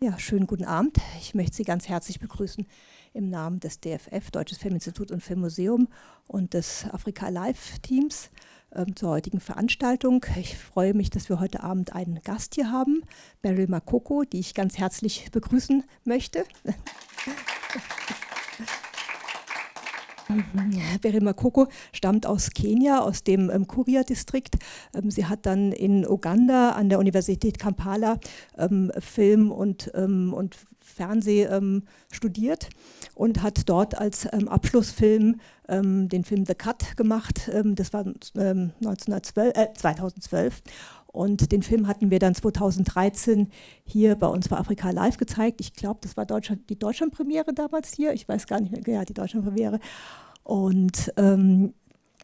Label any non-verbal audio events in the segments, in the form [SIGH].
Ja, schönen guten Abend. Ich möchte Sie ganz herzlich begrüßen im Namen des DFF, Deutsches Filminstitut und Filmmuseum und des Afrika Live Teams ähm, zur heutigen Veranstaltung. Ich freue mich, dass wir heute Abend einen Gast hier haben, Beryl Makoko, die ich ganz herzlich begrüßen möchte. [LAUGHS] [LAUGHS] Beryl Makoko stammt aus Kenia, aus dem ähm, Kuria-Distrikt. Ähm, sie hat dann in Uganda an der Universität Kampala ähm, Film und, ähm, und Fernseh ähm, studiert und hat dort als ähm, Abschlussfilm den Film The Cut gemacht. Das war 1912, ähm, äh, 2012. Und den Film hatten wir dann 2013 hier bei uns bei Afrika Live gezeigt. Ich glaube, das war Deutschland, die Deutschlandpremiere damals hier. Ich weiß gar nicht mehr, ja, die Deutschlandpremiere. Und ähm,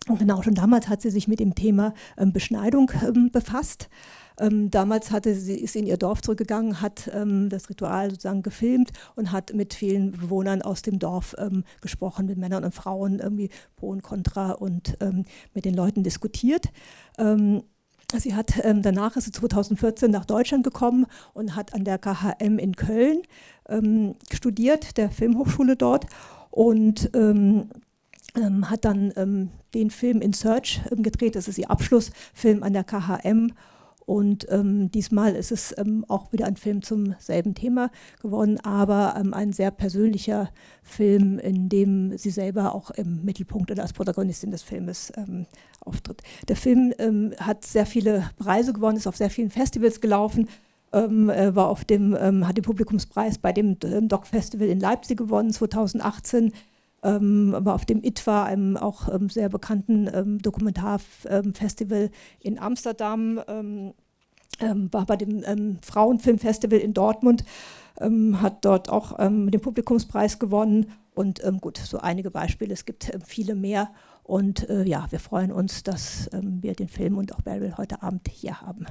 genau, schon damals hat sie sich mit dem Thema Beschneidung befasst. Ähm, damals hatte sie, ist sie in ihr Dorf zurückgegangen, hat ähm, das Ritual sozusagen gefilmt und hat mit vielen Bewohnern aus dem Dorf ähm, gesprochen, mit Männern und Frauen, irgendwie pro und contra und ähm, mit den Leuten diskutiert. Ähm, sie hat ähm, danach ist sie 2014 nach Deutschland gekommen und hat an der KHM in Köln studiert, der Filmhochschule dort und hat dann den Film In Search gedreht. Das ist ihr Abschlussfilm an der KHM und ähm, diesmal ist es ähm, auch wieder ein Film zum selben Thema geworden, aber ähm, ein sehr persönlicher Film, in dem sie selber auch im Mittelpunkt oder als Protagonistin des Filmes ähm, auftritt. Der Film ähm, hat sehr viele Preise gewonnen, ist auf sehr vielen Festivals gelaufen. Ähm, war auf dem, hat den Publikumspreis bei dem Doc Festival in Leipzig gewonnen 2018 ähm, aber auf dem ITWA, einem auch ähm, sehr bekannten ähm, Dokumentarfestival in Amsterdam, ähm, ähm, war bei dem ähm, Frauenfilmfestival in Dortmund, hat dort auch den Publikumspreis gewonnen und gut, so einige Beispiele, es gibt viele mehr. Und äh, ja, wir freuen uns, dass ähm, wir den Film und auch Beryl heute Abend hier haben.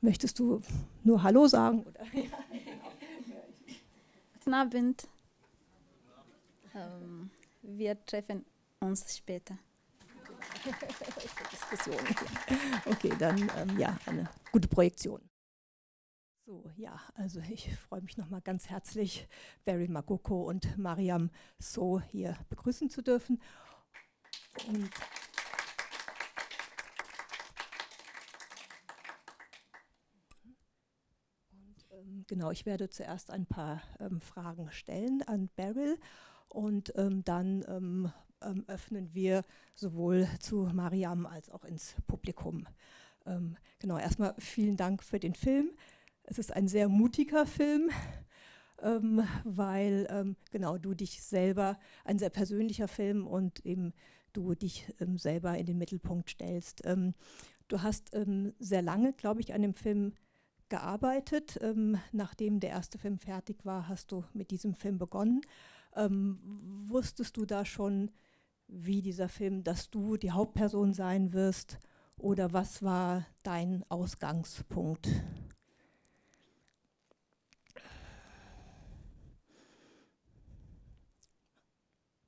Möchtest du nur Hallo sagen? [LAUGHS] Guten Abend. Ähm, wir treffen uns später. Diskussion. Okay, dann ähm, ja, eine gute Projektion. So, ja, also ich freue mich nochmal ganz herzlich, Barry Magoko und Mariam So hier begrüßen zu dürfen. Und ähm, Genau, ich werde zuerst ein paar ähm, Fragen stellen an Beryl und ähm, dann ähm, ähm, öffnen wir sowohl zu Mariam als auch ins Publikum. Ähm, genau, erstmal vielen Dank für den Film. Es ist ein sehr mutiger Film, ähm, weil ähm, genau du dich selber, ein sehr persönlicher Film und eben du dich selber in den Mittelpunkt stellst. du hast sehr lange, glaube ich, an dem Film gearbeitet. nachdem der erste Film fertig war, hast du mit diesem Film begonnen. Ähm, wusstest du da schon, wie dieser Film, dass du die Hauptperson sein wirst? Oder was war dein Ausgangspunkt?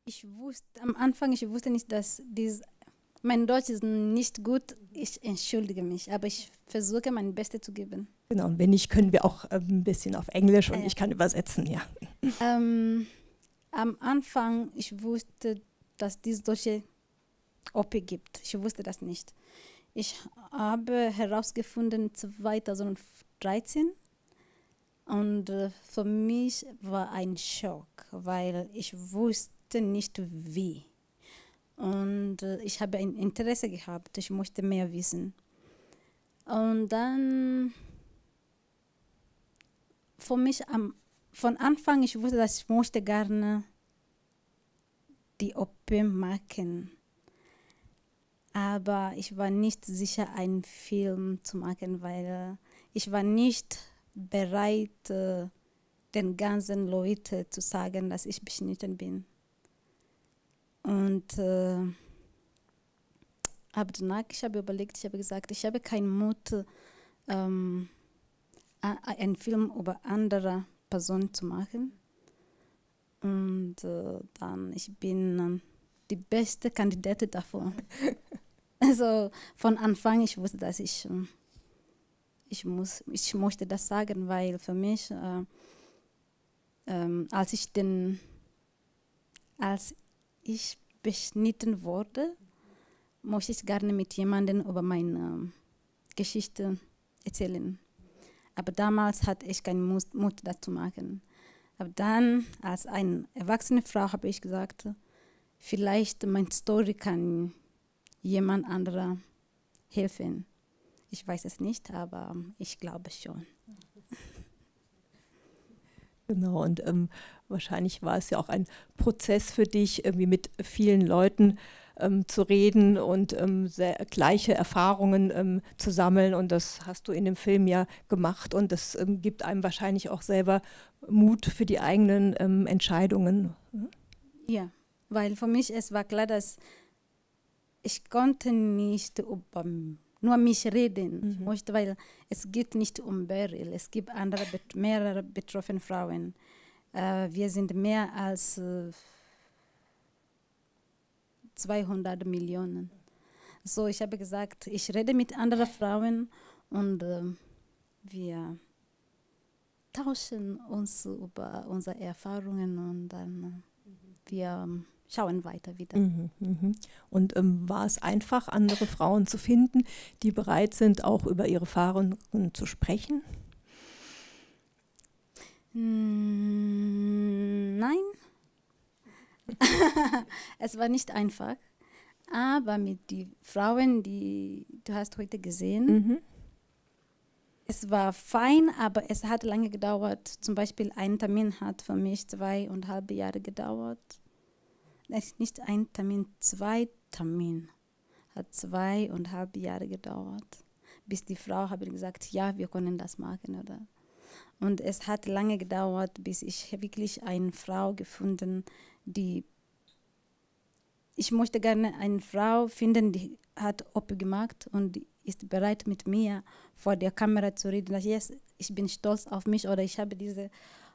Ich wusste am Anfang, ich wusste nicht, dass dies, mein Deutsch ist nicht gut. Ich entschuldige mich, aber ich versuche mein Bestes zu geben. Genau, und wenn nicht, können wir auch ähm, ein bisschen auf Englisch und äh, ich kann übersetzen, ja. Ähm, am Anfang, ich wusste, dass es solche OP gibt. Ich wusste das nicht. Ich habe herausgefunden 2013 und äh, für mich war ein Schock, weil ich wusste nicht wie. Und äh, ich habe ein Interesse gehabt, ich möchte mehr wissen. Und dann für mich am von Anfang ich wusste, dass ich möchte gerne die OP machen. Aber ich war nicht sicher, einen Film zu machen, weil ich war nicht bereit, äh, den ganzen Leuten zu sagen, dass ich beschnitten bin. Und äh, aber danach, ich habe überlegt, ich habe gesagt, ich habe keinen Mut, ähm, einen Film über andere Person zu machen. Und äh, dann, ich bin äh, die beste Kandidatin davon. [LAUGHS] also von Anfang, ich wusste, dass ich, äh, ich, muss, ich möchte das sagen, weil für mich, äh, ähm, als ich den, als ich beschnitten wurde, möchte ich gerne mit jemandem über meine Geschichte erzählen. Aber damals hatte ich keinen Mut dazu machen. Aber dann, als eine erwachsene Frau, habe ich gesagt, vielleicht meine Story kann jemand anderer helfen. Ich weiß es nicht, aber ich glaube schon. [LAUGHS] Genau, und ähm, wahrscheinlich war es ja auch ein Prozess für dich, irgendwie mit vielen Leuten ähm, zu reden und ähm, sehr gleiche Erfahrungen ähm, zu sammeln. Und das hast du in dem Film ja gemacht. Und das ähm, gibt einem wahrscheinlich auch selber Mut für die eigenen ähm, Entscheidungen. Ja, weil für mich es war klar, dass ich konnte nicht über nur mich reden. Mhm. Ich möchte, weil es geht nicht um Beryl, es gibt andere, mehrere betroffene Frauen. Äh, wir sind mehr als äh, 200 Millionen. So, ich habe gesagt, ich rede mit anderen Frauen und äh, wir tauschen uns über unsere Erfahrungen und dann äh, wir schauen weiter wieder. Mhm, mh. Und ähm, war es einfach, andere Frauen zu finden, die bereit sind, auch über ihre Erfahrungen zu sprechen? Mm, nein. [LAUGHS] es war nicht einfach, aber mit den Frauen, die du hast heute gesehen, mhm. es war fein, aber es hat lange gedauert. Zum Beispiel ein Termin hat für mich zweieinhalb Jahre gedauert nicht ein Termin, zwei Termin. Hat zweieinhalb Jahre gedauert, bis die Frau habe gesagt, ja, wir können das machen, oder? Und es hat lange gedauert, bis ich wirklich eine Frau gefunden, die ich möchte gerne eine Frau finden, die hat OP gemacht und ist bereit mit mir vor der Kamera zu reden. Dass, yes, ich bin stolz auf mich oder ich habe diese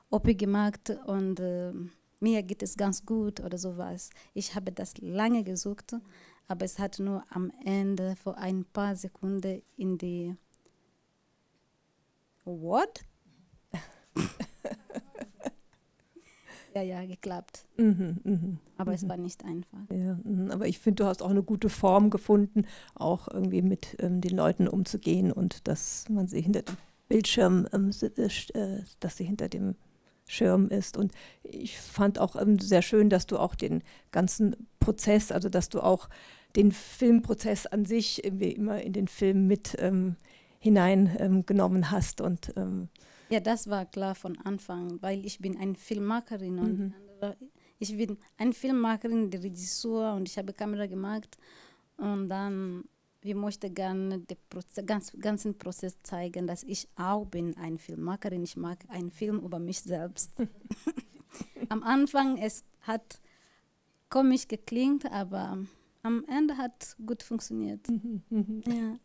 OP gemacht und äh, mir geht es ganz gut oder sowas. Ich habe das lange gesucht, aber es hat nur am Ende vor ein paar Sekunden in die What? [LAUGHS] ja, ja, geklappt. Mhm, mh, aber mhm. es war nicht einfach. Ja, mh, aber ich finde, du hast auch eine gute Form gefunden, auch irgendwie mit ähm, den Leuten umzugehen und dass man sie hinter dem Bildschirm, ähm, äh, dass sie hinter dem Schirm ist. Und ich fand auch ähm, sehr schön, dass du auch den ganzen Prozess, also dass du auch den Filmprozess an sich irgendwie immer in den Film mit ähm, hineingenommen ähm, hast. Und, ähm ja, das war klar von Anfang, weil ich bin eine Filmmacherin und mhm. ich bin eine Filmmacherin, die Regisseur und ich habe Kamera gemacht und dann wir möchten gerne den Proze ganz, ganzen Prozess zeigen, dass ich auch bin eine Filmmacherin. Ich mag einen Film über mich selbst. [LAUGHS] [LAUGHS] am Anfang es hat komisch geklingt, aber am Ende hat gut funktioniert. ja.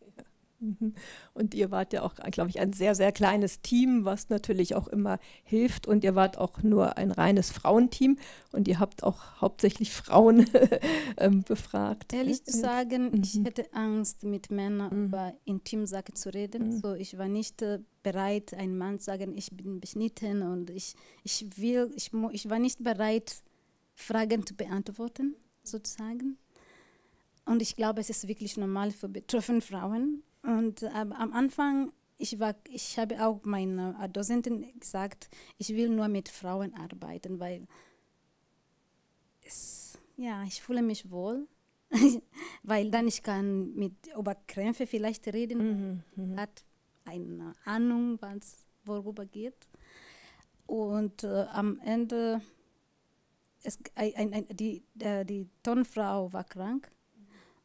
[LAUGHS] Und ihr wart ja auch, glaube ich, ein sehr, sehr kleines Team, was natürlich auch immer hilft. Und ihr wart auch nur ein reines Frauenteam und ihr habt auch hauptsächlich Frauen [LAUGHS] ähm, befragt. Ehrlich zu sagen, mhm. ich hätte Angst, mit Männern mhm. über Intimsachen zu reden. Mhm. So, ich war nicht äh, bereit, einem Mann zu sagen, ich bin beschnitten und ich, ich will, ich, ich war nicht bereit, Fragen zu beantworten, sozusagen. Und ich glaube, es ist wirklich normal für betroffene Frauen, und äh, am Anfang, ich, war, ich habe auch meiner Dozentin gesagt, ich will nur mit Frauen arbeiten, weil es, ja, ich fühle mich wohl, [LAUGHS] weil dann ich kann mit über Krämpfe vielleicht reden, mhm, mhm. hat eine Ahnung, was worüber geht. Und äh, am Ende, es, ein, ein, die, äh, die Tonfrau war krank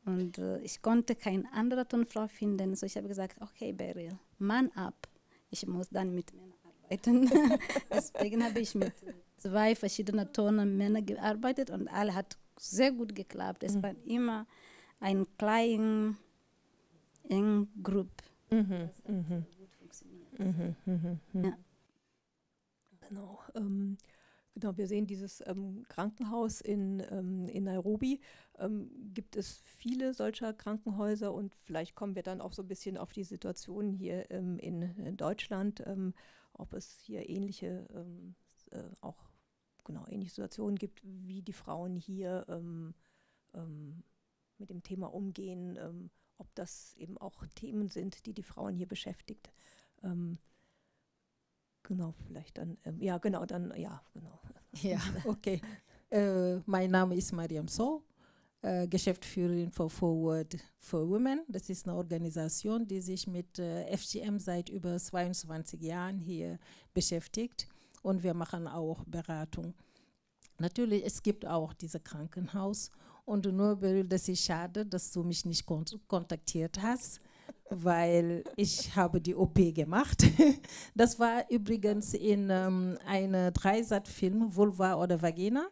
und äh, ich konnte keine andere Tonfrau finden. So ich habe gesagt, okay, Beryl, Mann ab. Ich muss dann mit Männern arbeiten. [LAUGHS] Deswegen habe ich mit zwei verschiedenen Tonen Männer gearbeitet und alle hat sehr gut geklappt. Es mhm. war immer ein klein, eng Gruppe. Mhm. Mhm. Gut funktioniert. Mhm. mhm. mhm. Ja. Genau. Ähm, Genau, wir sehen dieses ähm, Krankenhaus in, ähm, in Nairobi. Ähm, gibt es viele solcher Krankenhäuser und vielleicht kommen wir dann auch so ein bisschen auf die Situation hier ähm, in, in, Deutschland, ähm, ob es hier ähnliche ähm, äh, auch genau ähnliche Situationen gibt, wie die Frauen hier mit dem Thema umgehen, ob das eben auch Themen sind, die die Frauen hier beschäftigt. Genau, vielleicht dann, ähm, ja, genau, dann, ja, genau. Ja, [LAUGHS] okay. äh, mein Name ist Mariam So, äh, Geschäftsführerin für Forward for Women. Das ist eine Organisation, die sich mit äh, FGM seit über 22 Jahren hier beschäftigt und wir machen auch Beratung. Natürlich, es gibt auch dieses Krankenhaus und nur, das ist schade, dass du mich nicht kontaktiert hast, weil ich habe die OP gemacht. [LAUGHS] Das war übrigens in ähm, einem Dreisat-Film, Vulva oder Vagina,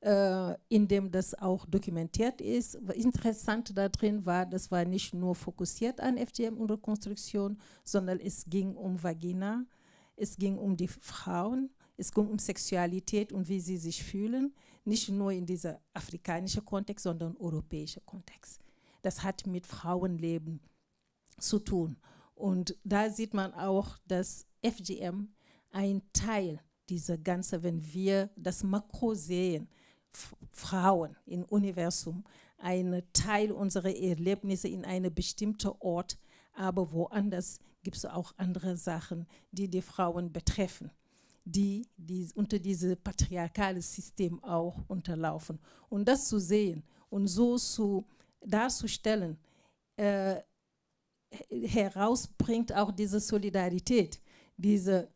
äh, in dem das auch dokumentiert ist. Interessant da drin war, das war nicht nur fokussiert an FGM und Rekonstruktion, sondern es ging um Vagina, es ging um die Frauen, es ging um Sexualität und wie sie sich fühlen, nicht nur in dieser afrikanischen Kontext, sondern europäischen Kontext. Das hat mit Frauenleben zu tun. Und da sieht man auch, dass FGM ein Teil dieser ganzen, wenn wir das Makro sehen, Frauen im Universum, ein Teil unserer Erlebnisse in einem bestimmten Ort aber woanders gibt es auch andere Sachen, die die Frauen betreffen, die, die unter dieses patriarchale System auch unterlaufen. Und das zu sehen und so zu darzustellen, äh, herausbringt auch diese Solidarität, diese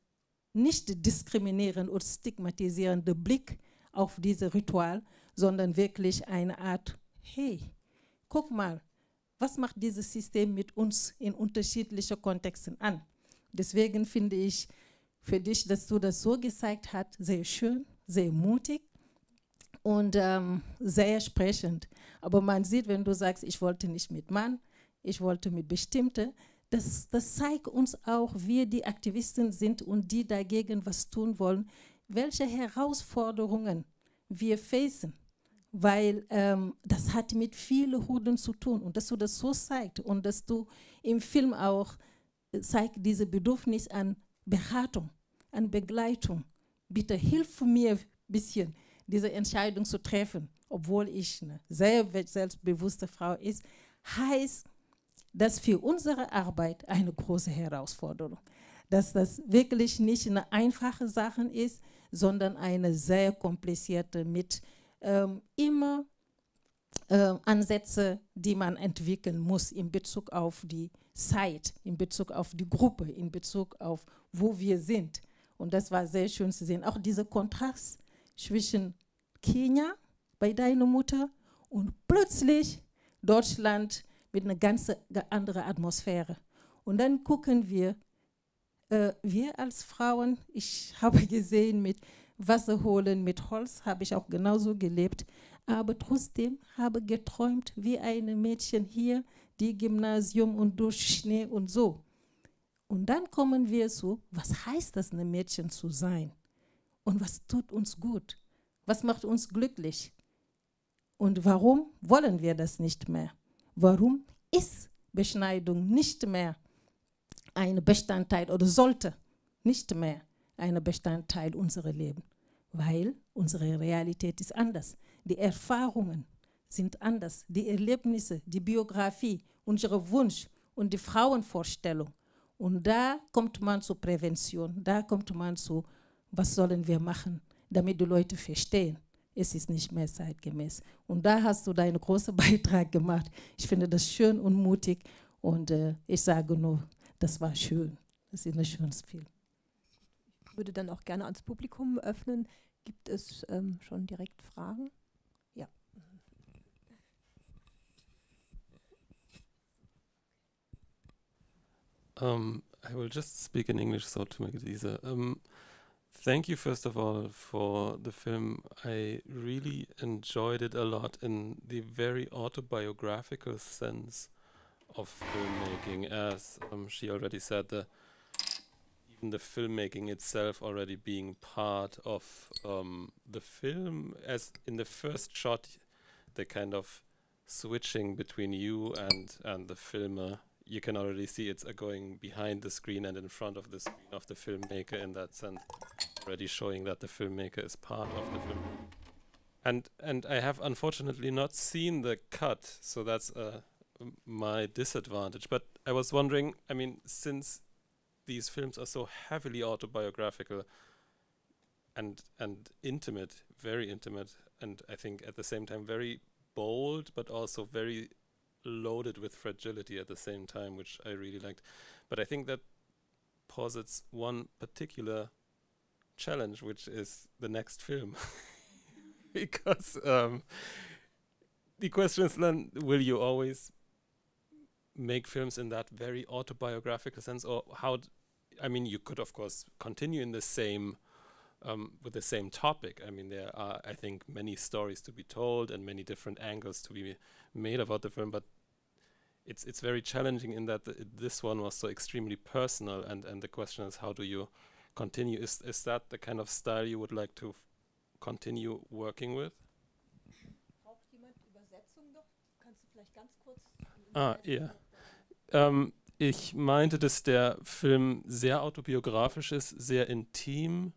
nicht diskriminierende oder stigmatisierende Blick auf dieses Ritual, sondern wirklich eine Art, hey, guck mal, was macht dieses System mit uns in unterschiedlichen Kontexten an? Deswegen finde ich für dich, dass du das so gezeigt hast, sehr schön, sehr mutig und ähm, sehr sprechend. Aber man sieht, wenn du sagst, ich wollte nicht mit Mann, ich wollte mit Bestimmten, das, das zeigt uns auch, wir die Aktivisten sind und die dagegen was tun wollen, welche Herausforderungen wir facen. Weil ähm, das hat mit vielen Hürden zu tun. Und dass du das so zeigst und dass du im Film auch zeigst diese Bedürfnis an Beratung, an Begleitung. Bitte hilf mir ein bisschen, diese Entscheidung zu treffen, obwohl ich eine sehr selbstbewusste Frau ist, heißt das für unsere Arbeit eine große Herausforderung. Dass das wirklich nicht eine einfache Sache ist, sondern eine sehr komplizierte mit ähm, immer äh, Ansätze, die man entwickeln muss in Bezug auf die Zeit, in Bezug auf die Gruppe, in Bezug auf wo wir sind. Und das war sehr schön zu sehen. Auch dieser Kontrast zwischen Kenia bei deiner Mutter und plötzlich Deutschland mit einer ganz anderen Atmosphäre. Und dann gucken wir, äh, wir als Frauen, ich [LAUGHS] habe gesehen mit Wasser holen mit Holz, habe ich auch genauso gelebt. Aber trotzdem habe geträumt wie ein Mädchen hier, die Gymnasium und durch Schnee und so. Und dann kommen wir zu, was heißt das, ein Mädchen zu sein? Und was tut uns gut? Was macht uns glücklich? Und warum wollen wir das nicht mehr? Warum ist Beschneidung nicht mehr ein Bestandteil oder sollte nicht mehr ein Bestandteil unseres Lebens, weil unsere Realität ist anders. Die Erfahrungen sind anders. Die Erlebnisse, die Biografie, unser Wunsch und die Frauenvorstellung. Und da kommt man zur Prävention, da kommt man zu, was sollen wir machen, damit die Leute verstehen. Es ist nicht mehr zeitgemäß. Und da hast du deinen großen [LAUGHS] Beitrag gemacht. Ich finde das schön und mutig. Und äh, ich sage nur, das war schön. Das ist ein schönes Film würde dann auch gerne ans Publikum öffnen. Gibt es ähm, schon direkt Fragen? Ja. Um, I will just speak in English so to make it easier. Um, thank you first of all for the film. I really enjoyed it a lot in the very autobiographical sense of filmmaking. As um, she already said, the even the filmmaking itself already being part of um, the film as in the first shot the kind of switching between you and and the filmer you can already see it's going behind the screen and in front of the screen of the filmmaker in that sense, already showing that the filmmaker is part of the film. And and I have unfortunately not seen the cut, so that's uh, my disadvantage. But I was wondering, I mean, since these films are so heavily autobiographical and and intimate, very intimate, and I think at the same time very bold, but also very loaded with fragility at the same time, which I really liked. But I think that posits one particular challenge, which is the next film. [LAUGHS] because um, the question is then will you always make films in that very autobiographical sense or how i mean you could of course continue in the same um, with the same topic i mean there are i think many stories to be told and many different angles to be made about the film but it's it's very challenging in that th- this one was so extremely personal and and the question is how do you continue is is that the kind of style you would like to continue working with Braucht jemand Übersetzung noch? Kannst du vielleicht ganz kurz. Ah, ja. Ähm, ich meinte, dass der Film sehr autobiografisch ist, sehr intim,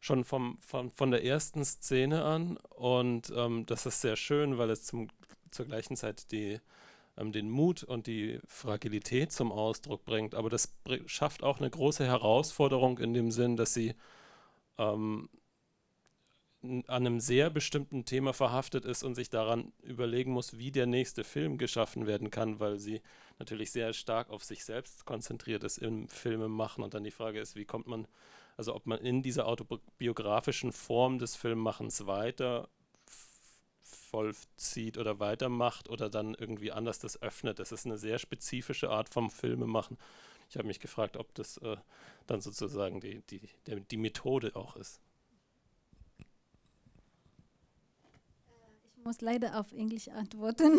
schon vom, vom, von der ersten Szene an. Und ähm, das ist sehr schön, weil es zum, zur gleichen Zeit die, ähm, den Mut und die Fragilität zum Ausdruck bringt. Aber das br schafft auch eine große Herausforderung in dem Sinn, dass sie ähm, an einem sehr bestimmten Thema verhaftet ist und sich daran überlegen muss, wie der nächste Film geschaffen werden kann, weil sie natürlich sehr stark auf sich selbst konzentriert ist im Filmemachen. Und dann die Frage ist, wie kommt man, also ob man in dieser autobiografischen Form des Filmmachens weiter vollzieht oder weitermacht oder dann irgendwie anders das öffnet. Das ist eine sehr spezifische Art vom Filmemachen. Ich habe mich gefragt, ob das äh, dann sozusagen die, die, der, die Methode auch ist. Ich muss leider auf Englisch antworten.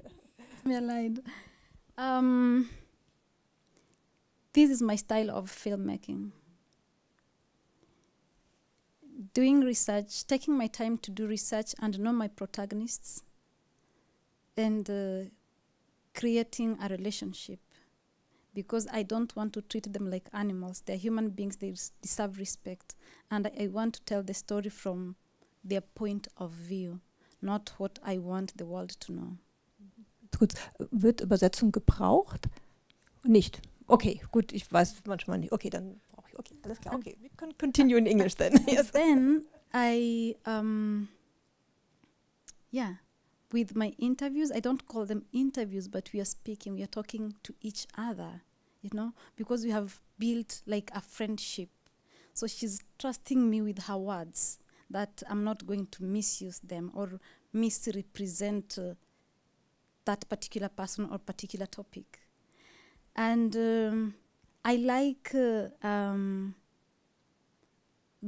[LAUGHS] Mir leid. Um, this is my style of filmmaking. Doing research, taking my time to do research and know my protagonists, and uh, creating a relationship. Because I don't want to treat them like animals. They're human beings, they deserve respect. And I, I want to tell the story from their point of view not what I want the world to know. Gut, wird Übersetzung gebraucht? Nicht. Okay, gut, ich weiß manchmal nicht. Okay, dann. Okay, alles klar. Okay, we can continue in English then. [LAUGHS] yes. Then I, um, yeah, with my interviews, I don't call them interviews, but we are speaking, we are talking to each other, you know, because we have built like a friendship. So she's trusting me with her words that I'm not going to misuse them or misrepresent uh, that particular person or particular topic. And um, I like uh, um,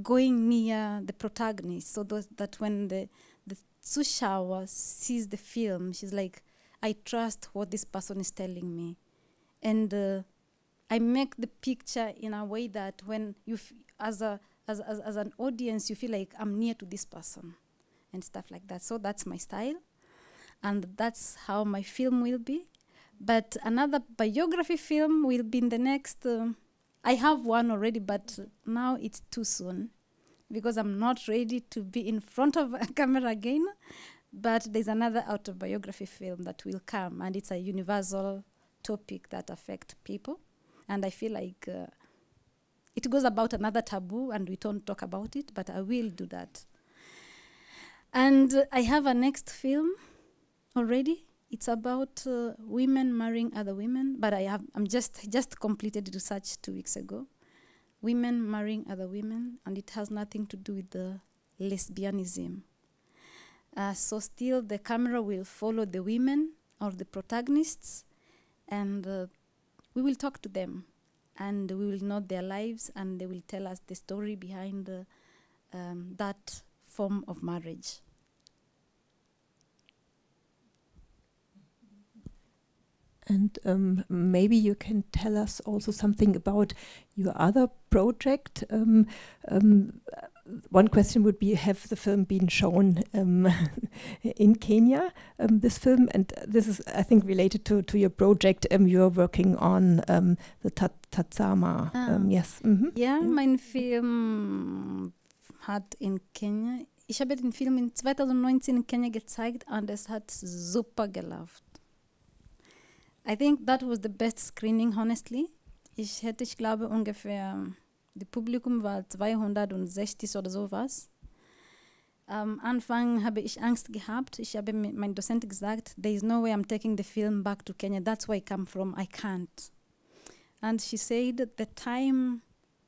going near the protagonist so those, that when the, the Zushawa sees the film, she's like, I trust what this person is telling me. And uh, I make the picture in a way that when you, as, a, as, as, as an audience, you feel like I'm near to this person and stuff like that. So that's my style. And that's how my film will be. But another biography film will be in the next. um I have one already, but now it's too soon because I'm not ready to be in front of a camera again. But there's another autobiography film that will come, and it's a universal topic that affect people. And I feel like uh, it goes about another taboo, and we don't talk about it. But I will do that. And uh, I have a next film already. It's about uh, women marrying other women, but I have I'm just just completed research two weeks ago. Women marrying other women, and it has nothing to do with the lesbianism. Uh, so still, the camera will follow the women or the protagonists, and uh, we will talk to them, and we will know their lives, and they will tell us the story behind um, that form of marriage. And um, maybe you can tell us also something about your other project. Um, um, one question would be Have the film been shown um, [LAUGHS] in Kenya, um, this film? And this is, I think, related to, to your project um, you're working on, the Tat Tatsama. Ah. yes. Mhm. Ja, mein Film hat in Kenya, ich habe den Film in 2019 in Kenya gezeigt und es hat super gelaufen. I think that was the best screening, honestly. Ich hätte, ich glaube, ungefähr, ähm, das Publikum war 260 oder sowas. Am Anfang habe ich Angst gehabt. Ich habe meinem Dozent gesagt, there is no way I'm taking the film back to Kenya. That's where I come from. I can't. And she said, the time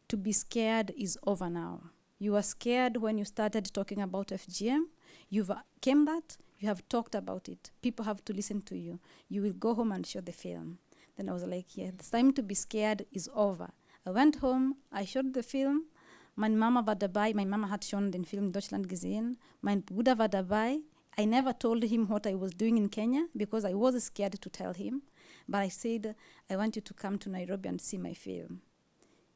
to be scared is over now. You were scared when you started talking about FGM. You've uh, came that. You have talked about it. People have to listen to you. You will go home and show the film. Then I was like, yeah, the time to be scared is over. I went home, I showed the film. Meine Mama war dabei. Meine Mama hat schon den Film Deutschland gesehen. Mein Bruder war dabei. I never told him what I was doing in Kenya because I was scared to tell him. But I said, I want you to come to Nairobi and see my film.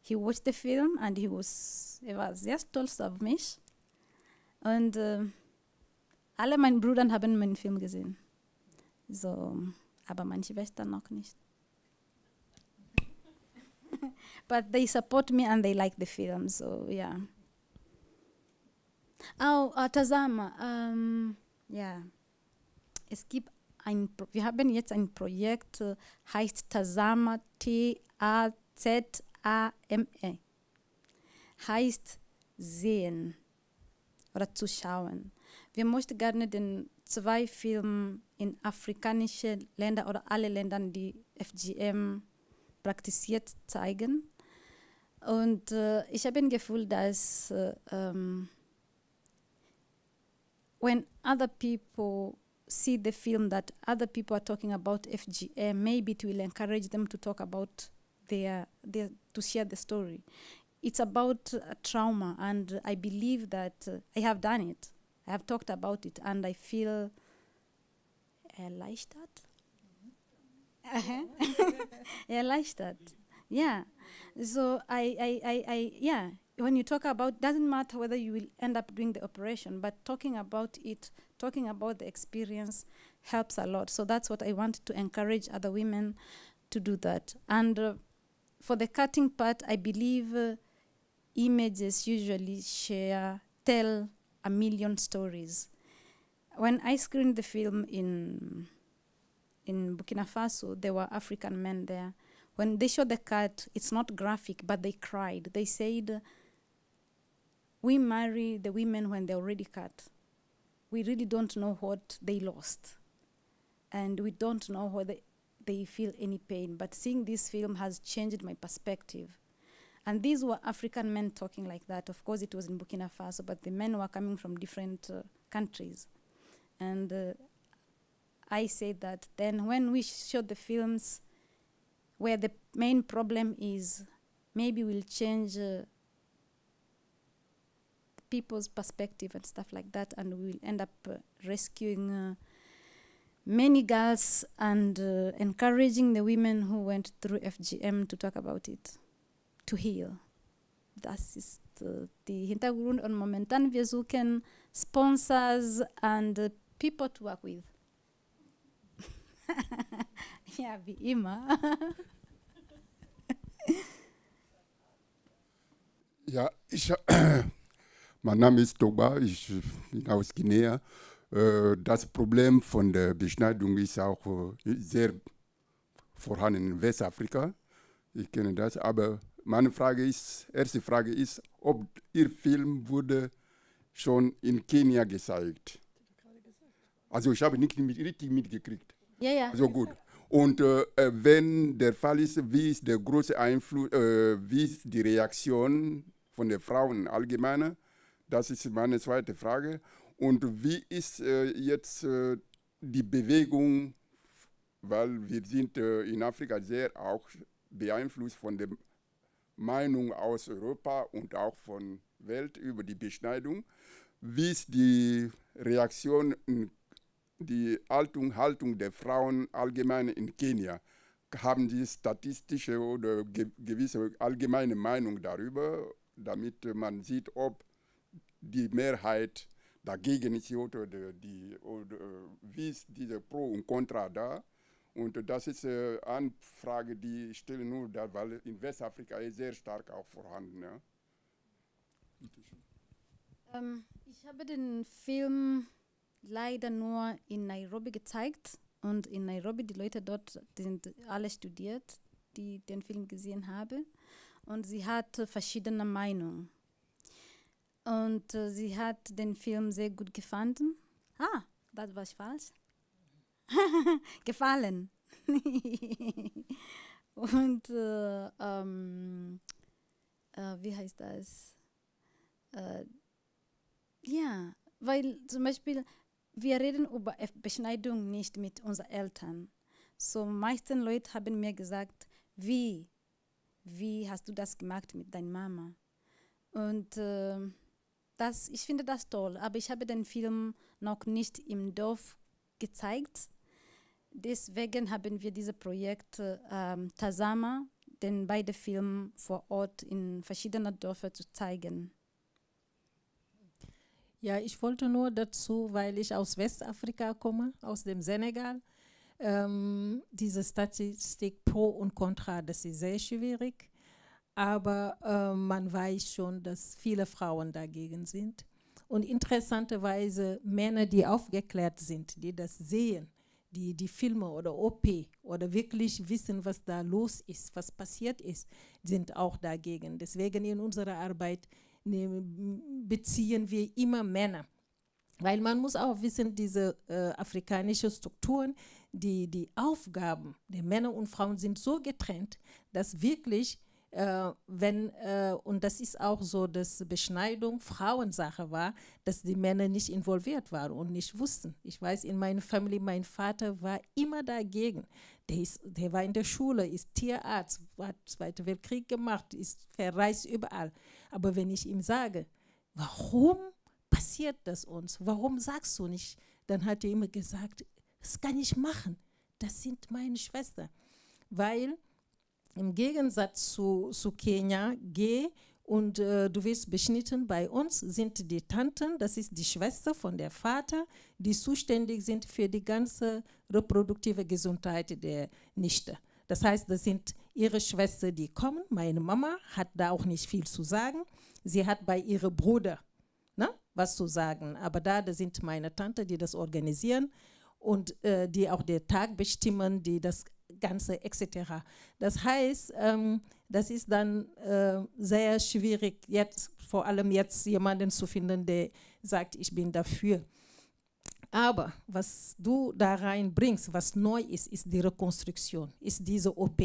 He watched the film and he was, er war sehr stolz auf mich. Uh, alle meine Brüder haben meinen Film gesehen. So, aber manche Schwestern noch nicht. [LAUGHS] but they support me and they like the film, so yeah. Oh, uh, Tazama, um, ja. Es gibt ein, wir haben jetzt ein Projekt, uh, heißt Tazama, T-A-Z-A-M-E. Heißt sehen oder zuschauen. Wir möchten gerne den zwei Filme in afrikanische Länder oder alle Länder, die FGM praktiziert, zeigen. Und äh, ich habe ein Gefühl, dass äh, um, when other people see the film that other people are talking about FGM, maybe it will encourage them to talk about their, their to share the story. It's about uh, trauma, and I believe that uh, I have done it. I have talked about it, and I feel erleichtert. [LAUGHS] erleichtert. Yeah. So I, I, I, I, yeah. When you talk about, doesn't matter whether you will end up doing the operation, but talking about it, talking about the experience, helps a lot. So that's what I want to encourage other women to do that. And uh, for the cutting part, I believe uh, images usually share, tell a million stories. When I screened the film in in Burkina Faso, there were African men there. When they showed the cut, it's not graphic, but they cried. They said, "We marry the women when they're already cut. We really don't know what they lost, and we don't know whether they feel any pain. But seeing this film has changed my perspective." And these were African men talking like that. Of course, it was in Burkina Faso, but the men were coming from different uh, countries. And uh, I said that then when we show the films where the main problem is, maybe we'll change uh, people's perspective and stuff like that, and we'll end up uh, rescuing uh, many girls and uh, encouraging the women who went through FGM to talk about it. To heal. Das ist äh, die Hintergrund und momentan wir suchen Sponsors and uh, people to work with. [LAUGHS] ja, wie immer. [LAUGHS] ja, ich, [CLEARS THROAT] mein Name ist Toba, ich bin aus Guinea. Äh, das Problem von der Beschneidung ist auch äh, sehr vorhanden in Westafrika. Ich kenne das, aber meine Frage ist, erste Frage ist, ob Ihr Film wurde schon in Kenia gezeigt. Also ich habe nicht mit, richtig mitgekriegt. Ja, ja. Also gut. Und äh, wenn der Fall ist, wie ist der große Einfluss, äh, wie ist die Reaktion von den Frauen allgemein? Das ist meine zweite Frage. Und wie ist äh, jetzt äh, die Bewegung, weil wir sind äh, in Afrika sehr auch beeinflusst von der Meinung aus Europa und auch von Welt über die Beschneidung. Wie ist die Reaktion, die Haltung, Haltung der Frauen allgemein in Kenia? haben die statistische oder ge gewisse allgemeine Meinung darüber, damit man sieht, ob die Mehrheit dagegen ist oder, die, oder wie ist diese Pro und Contra da. Und das ist eine Anfrage, die ich stelle nur da, weil in Westafrika ist sehr stark auch vorhanden. Ja. Ähm, ich habe den Film leider nur in Nairobi gezeigt und in Nairobi die Leute dort sind alle studiert, die den Film gesehen haben und sie hat verschiedene Meinungen. Und äh, sie hat den Film sehr gut gefunden. Ah, das war falsch. [LAUGHS] Gefallen. [LAUGHS] und äh, ähm, äh, wie heißt das? Äh, ja, weil zum Beispiel wir reden über Beschneidung nicht mit unseren Eltern. So meisten Leute haben mir gesagt, wie, wie hast du das gemacht mit deiner Mama? Und äh, das, ich finde das toll, aber ich habe den Film noch nicht im Dorf gezeigt. Deswegen haben wir dieses Projekt äh, Tasama, den beide Filme vor Ort in verschiedenen Dörfern zu zeigen. Ja, ich wollte nur dazu, weil ich aus Westafrika komme, aus dem Senegal, ähm, diese Statistik pro und contra, das ist sehr schwierig. Aber äh, man weiß schon, dass viele Frauen dagegen sind. Und interessanterweise Männer, die aufgeklärt sind, die das sehen, die die Filme oder OP oder wirklich wissen, was da los ist, was passiert ist, sind auch dagegen. Deswegen in unserer Arbeit ne, beziehen wir immer Männer. Weil man muss auch wissen, diese äh, afrikanischen Strukturen, die, die Aufgaben der Männer und Frauen sind so getrennt, dass wirklich äh, wenn, äh, und das ist auch so, dass Beschneidung Frauensache war, dass die Männer nicht involviert waren und nicht wussten. Ich weiß, in meiner Familie, mein Vater war immer dagegen. Der, ist, der war in der Schule, ist Tierarzt, hat Zweiten Weltkrieg gemacht, ist verreist überall. Aber wenn ich ihm sage, warum passiert das uns? Warum sagst du nicht? Dann hat er immer gesagt, das kann ich machen. Das sind meine Schwestern. Weil im Gegensatz zu, zu Kenia, geh und äh, du wirst beschnitten. Bei uns sind die Tanten, das ist die Schwester von der Vater, die zuständig sind für die ganze reproduktive Gesundheit der Nichte. Das heißt, das sind ihre Schwestern, die kommen. Meine Mama hat da auch nicht viel zu sagen. Sie hat bei ihrem Bruder ne, was zu sagen. Aber da, das sind meine Tante, die das organisieren und äh, die auch den Tag bestimmen, die das Ganze etc. Das heißt, ähm, das ist dann äh, sehr schwierig, jetzt vor allem jetzt jemanden zu finden, der sagt, ich bin dafür. Aber was du da reinbringst, was neu ist, ist die Rekonstruktion, ist diese OP.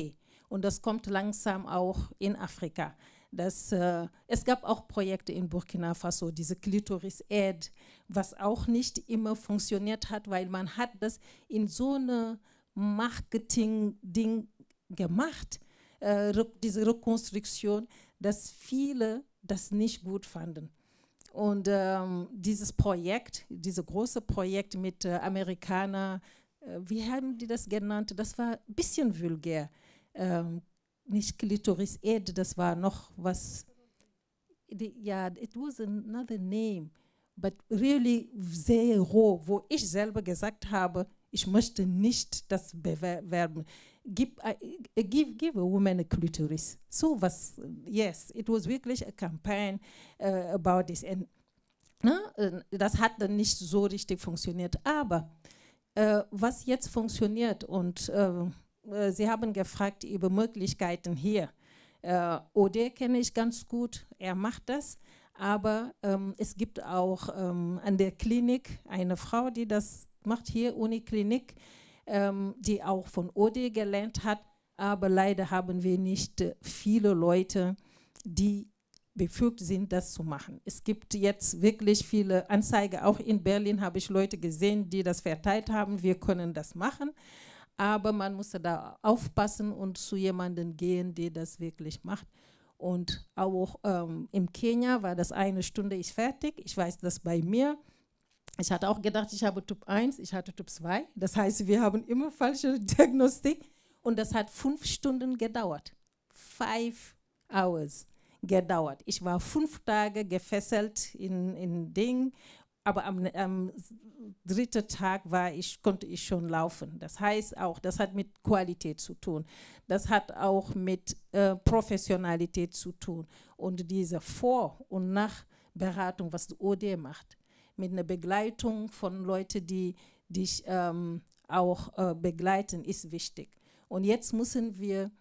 Und das kommt langsam auch in Afrika. Das, äh, es gab auch Projekte in Burkina Faso, diese Clitoris Aid, was auch nicht immer funktioniert hat, weil man hat das in so eine Marketing-Ding gemacht, äh, diese Rekonstruktion, dass viele das nicht gut fanden. Und ähm, dieses Projekt, dieses große Projekt mit äh, Amerikanern, äh, wie haben die das genannt? Das war ein bisschen vulgär. Ähm, nicht Klitoris Ed, das war noch was. Ja, yeah, it was another name, but really sehr roh, wo ich selber gesagt habe, ich möchte nicht das bewerben. Give, uh, give, give a woman a clitoris. So was, yes, it was wirklich a campaign uh, about this. And, ne, das hat dann nicht so richtig funktioniert. Aber uh, was jetzt funktioniert und uh, Sie haben gefragt über Möglichkeiten hier. Äh, Ode kenne ich ganz gut, er macht das. Aber ähm, es gibt auch ähm, an der Klinik eine Frau, die das macht hier Uniklinik, ähm, die auch von Ode gelernt hat. Aber leider haben wir nicht äh, viele Leute, die befugt sind, das zu machen. Es gibt jetzt wirklich viele Anzeigen. Auch in Berlin habe ich Leute gesehen, die das verteilt haben. Wir können das machen. Aber man muss da aufpassen und zu jemandem gehen, der das wirklich macht. Und auch ähm, im Kenia war das eine Stunde ist fertig. Ich weiß das bei mir. Ich hatte auch gedacht, ich habe Typ 1, ich hatte Typ 2. Das heißt, wir haben immer falsche [LAUGHS] Diagnostik. Und das hat fünf Stunden gedauert. Five hours gedauert. Ich war fünf Tage gefesselt in, in Ding, aber am, am dritten Tag war ich, konnte ich schon laufen. Das heißt auch, das hat mit Qualität zu tun. Das hat auch mit äh, Professionalität zu tun. Und diese Vor- und Nachberatung, was die OD macht, mit einer Begleitung von Leuten, die dich ähm, auch äh, begleiten, ist wichtig. Und jetzt müssen wir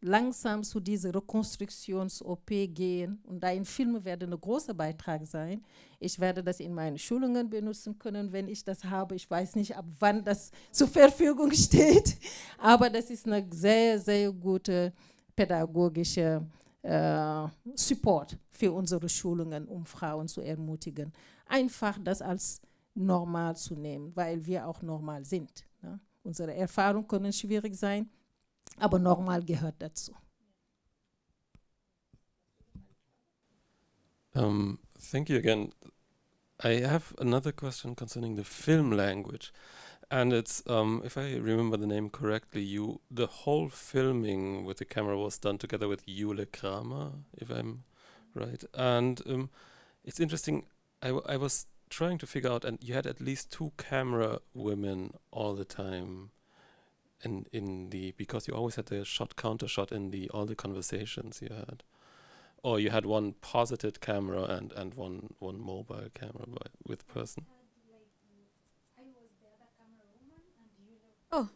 langsam zu dieser Rekonstruktions-OP gehen. Und dein Film werde ein großer Beitrag sein. Ich werde das in meinen Schulungen benutzen können, wenn ich das habe. Ich weiß nicht, ab wann das zur Verfügung [LAUGHS] steht. Aber das ist eine sehr, sehr gute pädagogische äh, Support für unsere Schulungen, um Frauen zu ermutigen. Einfach das als normal zu nehmen, weil wir auch normal sind. Ne? Unsere Erfahrungen können schwierig sein, aber normal gehört dazu. Um, thank you again. I have another question concerning the film language, and it's um, if I remember the name correctly, you the whole filming with the camera was done together with Jule Kramer, if I'm right. And um, it's interesting. I, I was trying to figure out, and you had at least two camera women all the time in in the because you always had the shot counter shot in the all the conversations you had or you had one posited camera and and one one mobile camera by, with person Oh,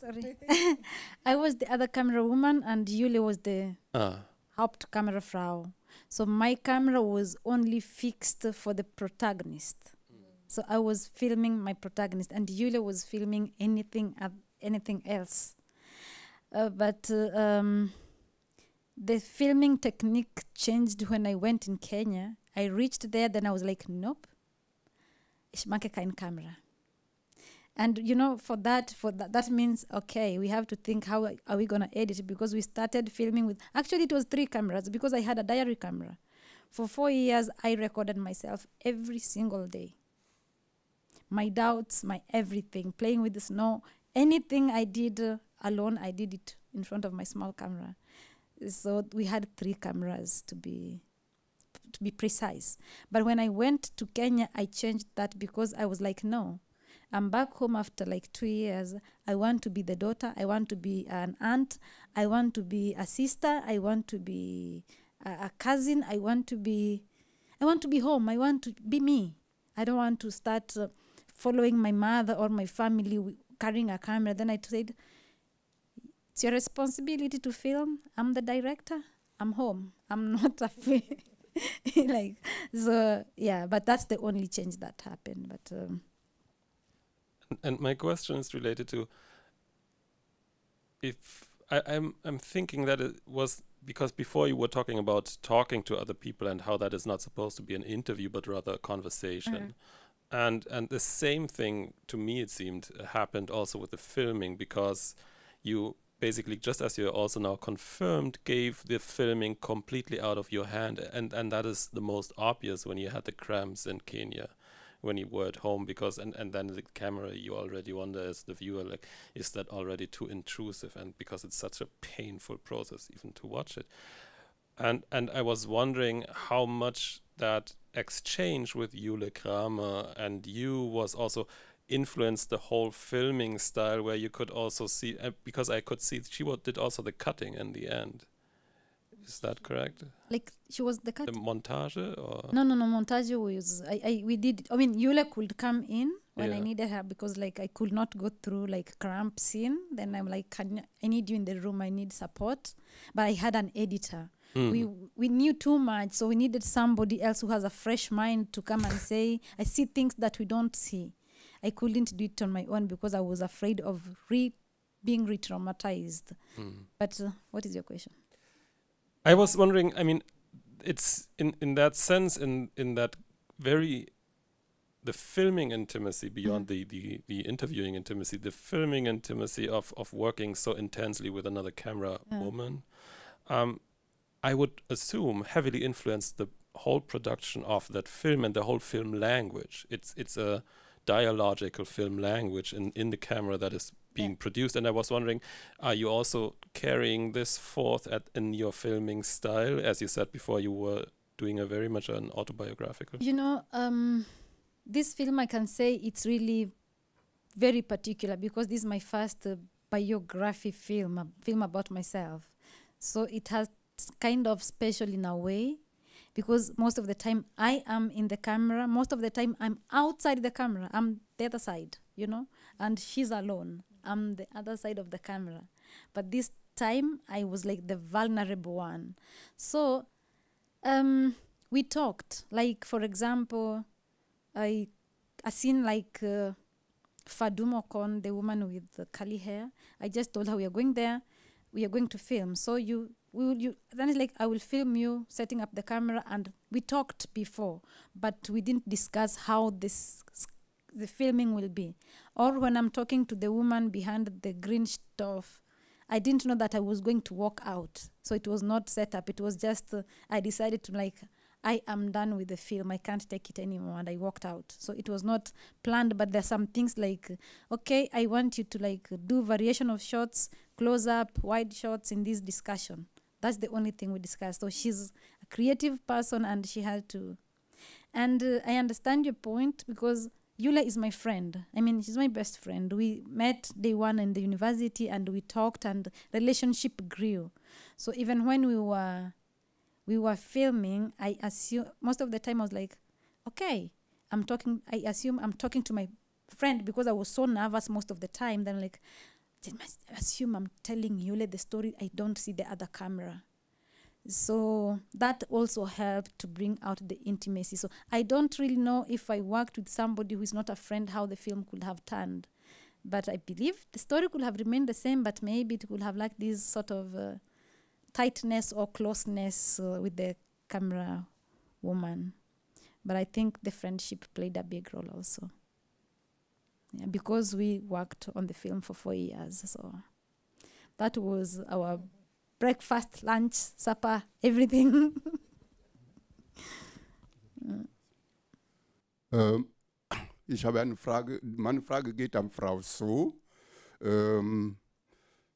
sorry. [LAUGHS] I was the other camera woman, and Yuli was the ah Hauptkamerafrau. So my camera was only fixed for the protagonist. So I was filming my protagonist, and Yulia was filming anything oth- anything else. Uh, but uh, um, the filming technique changed when I went in Kenya. I reached there, then I was like, nope, ich mag kein Kamera. And you know, for that, for that, that means okay, we have to think how are we gonna edit because we started filming with. Actually, it was three cameras because I had a diary camera. For four years, I recorded myself every single day. My doubts, my everything, playing with the snow, anything I did uh, alone, I did it in front of my small camera. So we had three cameras to be to be precise. But when I went to Kenya, I changed that because I was like, no, I'm back home after like two years. I want to be the daughter. I want to be an aunt. I want to be a sister. I want to be a, a cousin. I want to be, I want to be home. I want to be me. I don't want to start uh, following my mother or my family wi- carrying a camera. Then I said, it's your responsibility to film. I'm the director. I'm home. I'm [LAUGHS] not afraid. [LAUGHS] like so, yeah. But that's the only change that happened. But um, and my question is related to if I, I'm I'm thinking that it was because before you were talking about talking to other people and how that is not supposed to be an interview but rather a conversation. Mm-hmm. And and the same thing to me it seemed happened also with the filming because you basically just as you also now confirmed gave the filming completely out of your hand. And and that is the most obvious when you had the cramps in Kenya when you were at home because and and then the camera you already wonder as the viewer like is that already too intrusive? And because it's such a painful process even to watch it. And and I was wondering how much that exchange with Jule Kramer and you was also influenced the whole filming style where you could also see uh, because I could see she did also the cutting in the end is that correct like she was the cut. the montage or No, no, no. Montage was I, I we did. I mean, Yula could come in when I Yeah. needed her because like I could not go through like cramp scene. Then I'm like, can I need you in the room? I need support. But I had an editor. Hmm. We we knew too much, so we needed somebody else who has a fresh mind to come and say, I see things that we don't see. I couldn't do it on my own because I was afraid of re being re-traumatized. Hmm. But uh, what is your question? I was wondering. I mean, it's in in that sense, in in that very the filming intimacy beyond the, the the interviewing intimacy, the filming intimacy of of working so intensely with another camera Yeah. woman, um, I would assume heavily influenced the whole production of that film and the whole film language. It's it's a dialogical film language in in the camera that is being Yeah. produced. And I was wondering, are you also carrying this forth at in your filming style? As you said before, you were doing a very much an autobiographical. You know, um, this film, I can say it's really very particular because this is my first uh, biography film, a film about myself. So it has kind of special in a way because most of the time I am in the camera, most of the time I'm outside the camera, I'm the other side, you know, and she's alone. I'm the other side of the camera. But this time I was like the vulnerable one. So um, we talked. Like for example, I I seen like uh, Fadum the woman with the curly hair. I just told her we are going there, we are going to film. So you we will you then it's like I will film you setting up the camera and we talked before, but we didn't discuss how this the filming will be. Or when I'm talking to the woman behind the green stuff, I didn't know that I was going to walk out. So it was not set up. It was just uh, I decided to like I am done with the film. I can't take it anymore, and I walked out. So it was not planned, but there's some things like, okay, I want you to like do variation of shots, close up, wide shots in this discussion. That's the only thing we discussed. So she's a creative person, and she had to. And uh, I understand your point because Yula is my friend. I mean, she's my best friend. We met day one in the university, and we talked, and relationship grew. So even when we were we were filming, I assume most of the time I was like, okay, I'm talking. I assume I'm talking to my friend because I was so nervous most of the time. Then like, I assume I'm telling Yule the story. I don't see the other camera. So that also helped to bring out the intimacy. So I don't really know if I worked with somebody who is not a friend how the film could have turned. But I believe the story could have remained the same, but maybe it could have like this sort of uh, tightness or closeness uh, with the camera woman. But I think the friendship played a big role also. Yeah, because we worked on the film for four years. So that was our breakfast, lunch, supper, everything. [LAUGHS] Ähm, ich habe eine Frage. Meine Frage geht an Frau So. Ähm,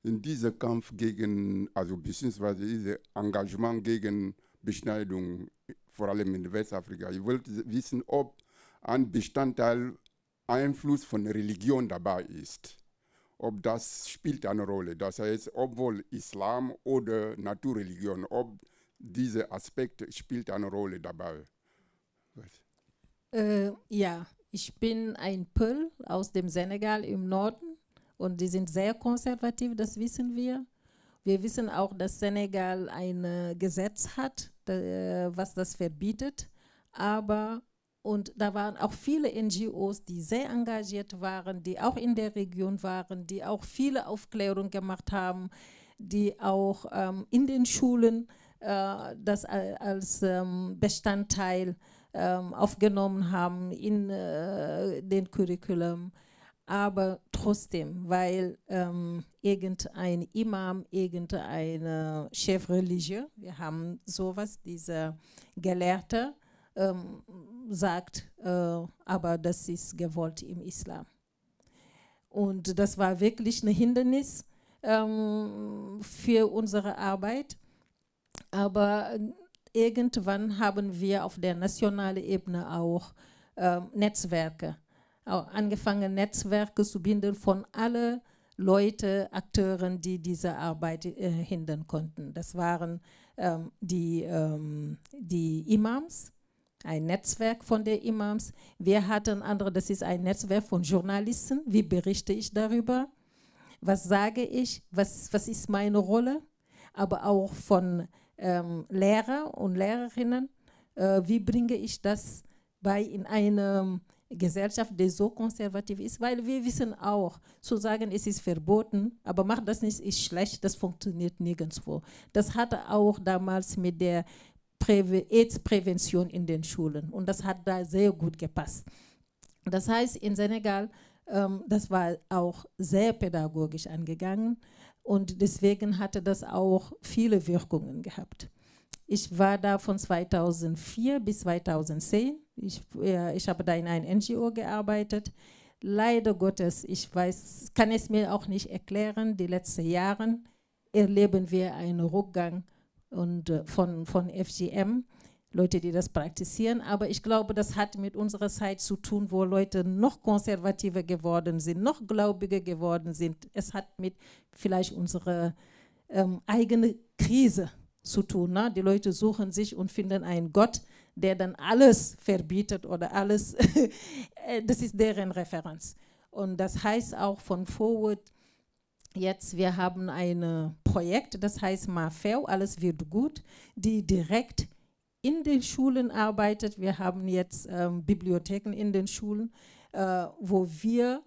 in diesem Kampf gegen, also beziehungsweise dieses Engagement gegen Beschneidung, vor allem in Westafrika, ich wollte wissen, ob ein Bestandteil Einfluss von Religion dabei ist. Ob das spielt eine Rolle. Das heißt, obwohl Islam oder Naturreligion, ob dieser Aspekt spielt eine Rolle dabei. Äh, ja, ich bin ein Peul aus dem Senegal im Norden und die sind sehr konservativ, das wissen wir. Wir wissen auch, dass Senegal ein äh, Gesetz hat, äh, was das verbietet, aber und da waren auch viele NGOs, die sehr engagiert waren, die auch in der Region waren, die auch viele Aufklärung gemacht haben, die auch ähm, in den Schulen äh, das als ähm, Bestandteil ähm, aufgenommen haben in äh, den Curriculum. Aber trotzdem, weil ähm, irgendein Imam, irgendein Chef religieux, wir haben sowas, dieser Gelehrte, ähm, sagt, äh, aber das ist gewollt im Islam. Und das war wirklich ein Hindernis ähm, für unsere Arbeit. Aber irgendwann haben wir auf der nationalen Ebene auch äh, Netzwerke, angefangen Netzwerke zu binden von allen Leute, Akteuren, die diese Arbeit äh, hindern konnten. Das waren ähm, die, ähm, die Imams, ein Netzwerk von den Imams. Wir hatten andere, das ist ein Netzwerk von Journalisten. Wie berichte ich darüber? Was sage ich? Was, was ist meine Rolle? Aber auch von ähm, Lehrer und Lehrerinnen. Äh, wie bringe ich das bei in einer Gesellschaft, die so konservativ ist? Weil wir wissen auch, zu sagen, es ist verboten, aber mach das nicht, ist schlecht, das funktioniert nirgendwo. Das hatte auch damals mit der AIDS-Prävention in den Schulen und das hat da sehr gut gepasst. Das heißt, in Senegal, ähm, das war auch sehr pädagogisch angegangen und deswegen hatte das auch viele Wirkungen gehabt. Ich war da von 2004 bis 2010. Ich, äh, ich habe da in einem NGO gearbeitet. leider Gottes, ich weiß, kann es mir auch nicht erklären, die letzten Jahre erleben wir einen Rückgang und, äh, von, von FGM. Leute, die das praktizieren. Aber ich glaube, das hat mit unserer Zeit zu tun, wo Leute noch konservativer geworden sind, noch gläubiger geworden sind. Es hat mit vielleicht unserer ähm, eigenen Krise zu tun. Ne? Die Leute suchen sich und finden einen Gott, der dann alles verbietet oder alles. [LAUGHS] Äh, das ist deren Referenz. Und das heißt auch von Forward, jetzt, wir haben ein Projekt, das heißt Mafeu, alles wird gut, die direkt in den Schulen arbeitet. Wir haben jetzt ähm, Bibliotheken in den Schulen, äh, wo wir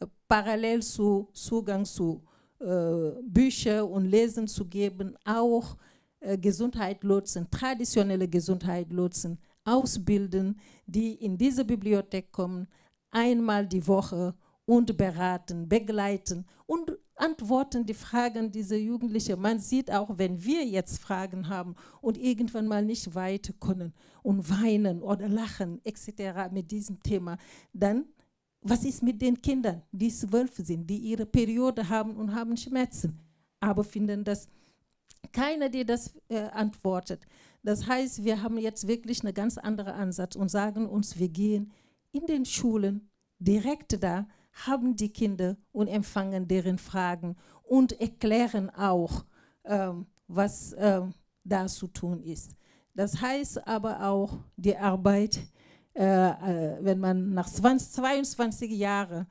äh, parallel zu Zugang zu äh, Büchern und Lesen zu geben, auch äh, Gesundheitslotsen, traditionelle Gesundheitslotsen ausbilden, die in diese Bibliothek kommen, einmal die Woche und beraten, begleiten und antworten die Fragen dieser Jugendlichen. Man sieht auch, wenn wir jetzt Fragen haben und irgendwann mal nicht weiter können und weinen oder lachen etc. mit diesem Thema, dann was ist mit den Kindern, die zwölf sind, die ihre Periode haben und haben Schmerzen, aber finden das keiner, der das äh, antwortet. Das heißt, wir haben jetzt wirklich einen ganz anderen Ansatz und sagen uns, wir gehen in den Schulen direkt da, haben die Kinder und empfangen deren Fragen und erklären auch, ähm, was ähm, da zu tun ist. Das heißt aber auch die Arbeit, äh, äh, wenn man nach 20, 22 Jahren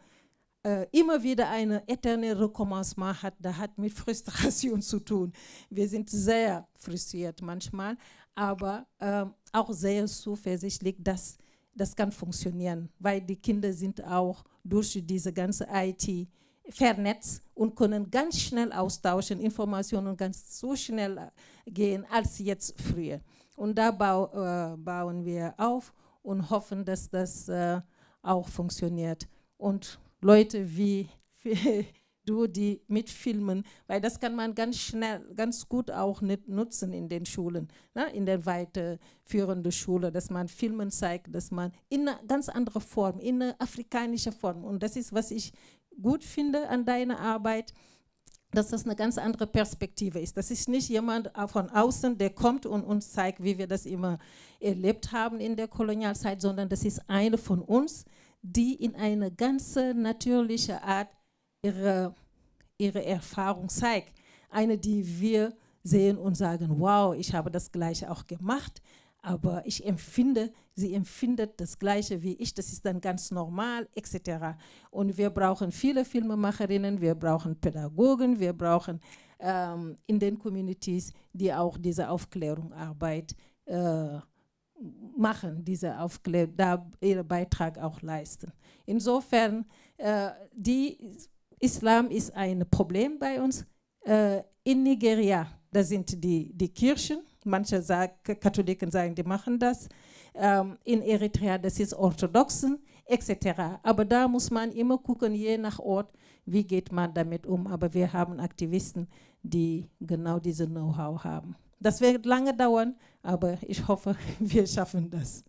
äh, immer wieder eine eterne Recommencement hat, da hat mit Frustration [LAUGHS] zu tun. Wir sind sehr frustriert manchmal, aber äh, auch sehr zuversichtlich, dass das kann funktionieren, weil die Kinder sind auch durch diese ganze IT vernetzt und können ganz schnell austauschen, Informationen ganz so schnell äh, gehen als jetzt früher. Und da bau, äh, bauen wir auf und hoffen, dass das äh, auch funktioniert. Und Leute wie, [LAUGHS] wie du, die mitfilmen, weil das kann man ganz schnell, ganz gut auch nicht nutzen in den Schulen, ne? in der weiterführenden Schule, dass man Filmen zeigt, dass man in einer ganz anderen Form, in einer afrikanischen Form, und das ist, was ich gut finde an deiner Arbeit, dass das eine ganz andere Perspektive ist. Das ist nicht jemand von außen, der kommt und uns zeigt, wie wir das immer erlebt haben in der Kolonialzeit, sondern das ist eine von uns, die in eine ganz natürliche Art ihre, ihre Erfahrung zeigt. Eine, die wir sehen und sagen, wow, ich habe das Gleiche auch gemacht, aber ich empfinde, sie empfindet das Gleiche wie ich, das ist dann ganz normal, etc. Und wir brauchen viele Filmemacherinnen, wir brauchen Pädagogen, wir brauchen ähm, in den Communities, die auch diese Aufklärungsarbeit äh, machen, diese Aufklärung, da ihren Beitrag auch leisten. Insofern, äh, die Islam ist ein Problem bei uns. Äh, in Nigeria, da sind die, die Kirchen, manche sagen, Katholiken sagen, die machen das. Ähm, in Eritrea, das ist Orthodoxen, etc. Aber da muss man immer gucken, je nach Ort, wie geht man damit um. Aber wir haben Aktivisten, die genau diese Know-how haben. Das wird lange dauern, aber ich hoffe, [LAUGHS] wir schaffen das.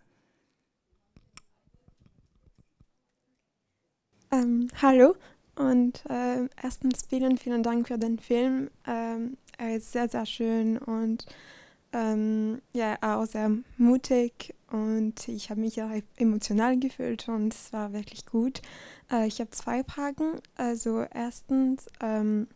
Ähm, hallo und äh, erstens vielen, vielen Dank für den Film. Ähm, er ist sehr, sehr schön und ähm, ja, auch sehr mutig und ich habe mich auch emotional gefühlt und es war wirklich gut. Äh, ich habe zwei Fragen. Also erstens, ähm,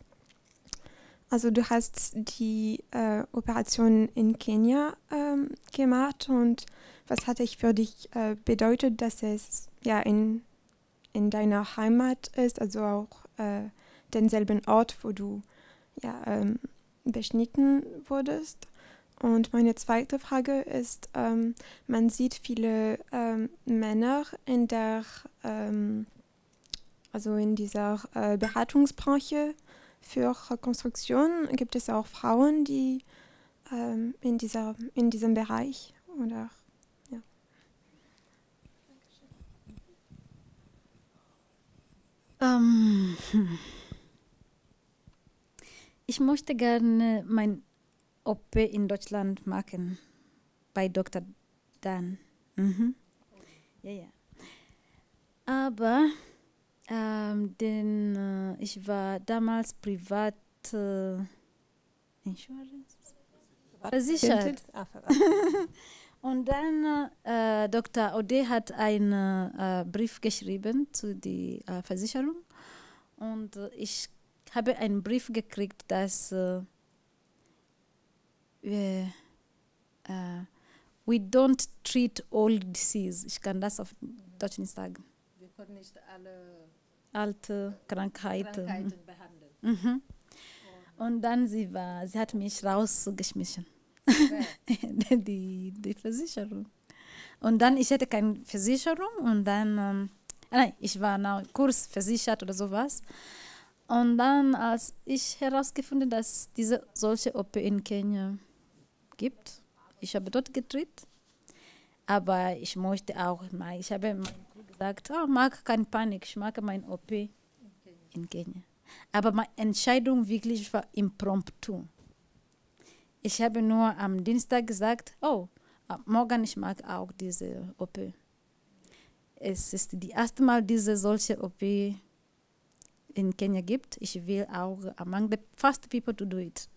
also du hast die äh, Operation in Kenia ähm, gemacht und was hat es für dich äh, bedeutet, dass es ja in in deiner Heimat ist, also auch äh, denselben Ort, wo du ja, ähm, beschnitten wurdest. Und meine zweite Frage ist, ähm, man sieht viele ähm, Männer in der, ähm, also in dieser äh, Beratungsbranche für Rekonstruktion. Gibt es auch Frauen, die ähm, in, dieser, in diesem Bereich oder Ähm, ich möchte gerne mein OP in Deutschland machen, bei Dr. Dan. Mhm. Ja, ja. Aber Ähm, denn äh, ich war damals privat äh, Insurance? versichert. Ah, [LAUGHS] Und dann äh, Dr. Ode hat einen äh, Brief geschrieben zu der äh, Versicherung und ich habe einen Brief gekriegt, dass äh, wir, äh, we don't treat all disease. Ich kann das auf Deutsch nicht sagen. Wir können nicht alle Alte Krankheiten. Krankheiten behandeln. Mhm. Und dann sie war, sie hat mich rausgeschmissen. [LAUGHS] die, die Versicherung. Und dann, ich hatte keine Versicherung und dann, ähm, nein, ich war noch Kurs versichert oder sowas. Und dann, als ich herausgefunden, dass diese solche OP in Kenia gibt, ich habe dort gedreht, aber ich möchte auch, ich habe gesagt, oh, mag keine Panik, ich mag mein OP in Kenia. Aber meine Entscheidung wirklich war impromptu. Ich habe nur am Dienstag gesagt, oh, ab morgen ich mag auch diese OP. Es ist die erste Mal, diese solche OP in Kenia gibt. Ich will auch among the first people to do it.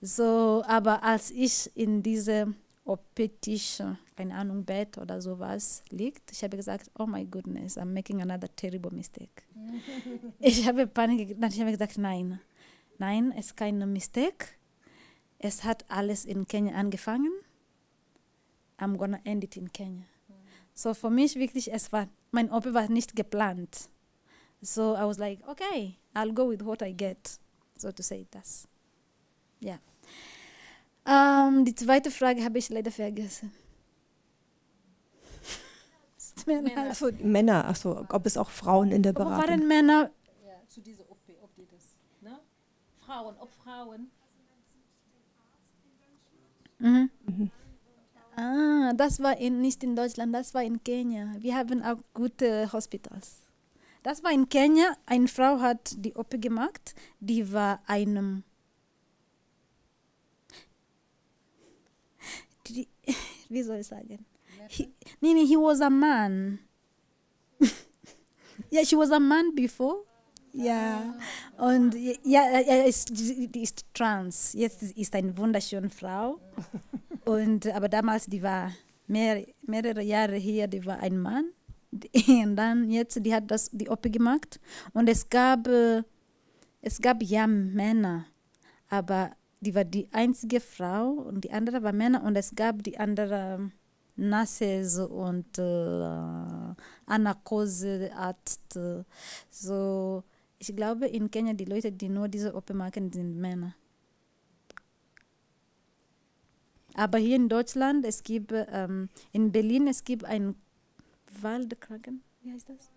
So, aber als ich in diese OP-Tisch, keine Ahnung, Bett oder sowas liegt, ich habe gesagt, oh my goodness, I'm making another terrible mistake. [LAUGHS] ich habe Panik, ich habe gesagt, nein, nein, es ist keine Mistake. Es hat alles in Kenia angefangen. I'm gonna end it in Kenya. So für mich wirklich, es war, mein OP war nicht geplant. So I was like, okay, I'll go with what I get, so to say das. Ja. Ähm, die zweite Frage habe ich leider vergessen. [LAUGHS] Leid. Achso, Männer, achso, ob es auch Frauen in der Wo Beratung waren Männer? Ja, zu dieser OP, ob die das, ne? Frauen, ob Frauen. Mhm. Ah, das war in, nicht in Deutschland, das war in Kenia. Wir haben auch gute Hospitals. Das war in Kenia. Eine Frau hat die OP gemacht, die war einem. Die, [LAUGHS] wie soll ich sagen? He, nee, nee, he was a man. [LAUGHS] yeah, she was a man before. Ja, und ja, er ist, die ist trans. Jetzt ist eine wunderschöne Frau. [LAUGHS] Und, aber damals, die war mehr, mehrere Jahre hier, die war ein Mann. Und dann jetzt, die hat das, die OP gemacht. Und es gab, äh, es gab ja Männer, aber die war die einzige Frau und die andere war Männer und es gab die andere Nurses und äh, Anarkosearzt. äh, So, ich glaube in Kenia die Leute, die nur diese OP machen, sind Männer. Aber hier in Deutschland, es gibt, ähm, in Berlin, es gibt ein Waldkranken, wie heißt das?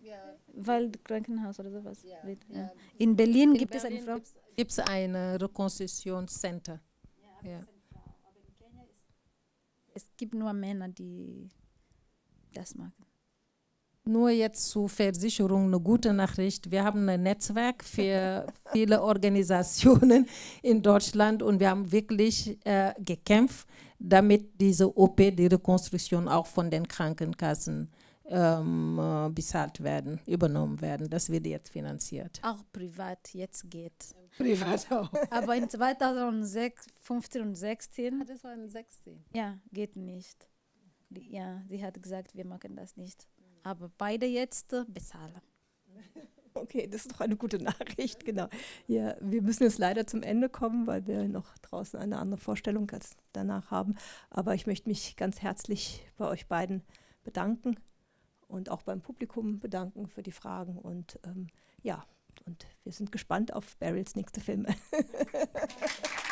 Ja, Waldkrankenhaus oder sowas. Ja, ja. ja. In Berlin in gibt es eine Berlin Frau. gibt's- Gibt es ein Rekonstruktionscenter? Ja. Es gibt nur Männer, die das machen. Nur jetzt zur Versicherung eine gute Nachricht. Wir haben ein Netzwerk für [LAUGHS] viele Organisationen in Deutschland und wir haben wirklich äh, gekämpft, damit diese OP, die Rekonstruktion auch von den Krankenkassen ähm, äh, bezahlt werden, übernommen werden. Das wird jetzt finanziert. Auch privat jetzt geht. Privat auch. [LAUGHS] Aber in 2006, 15 und 16, Das war ein 16. ja, geht nicht. Die, ja, sie hat gesagt, wir machen das nicht. Aber beide jetzt äh, bezahlen. Okay, das ist doch eine gute Nachricht, genau. Ja, wir müssen jetzt leider zum Ende kommen, weil wir noch draußen eine andere Vorstellung als danach haben. Aber ich möchte mich ganz herzlich bei euch beiden bedanken und auch beim Publikum bedanken für die Fragen. Und ähm, ja, und wir sind gespannt auf Beryls nächste Filme. [LAUGHS]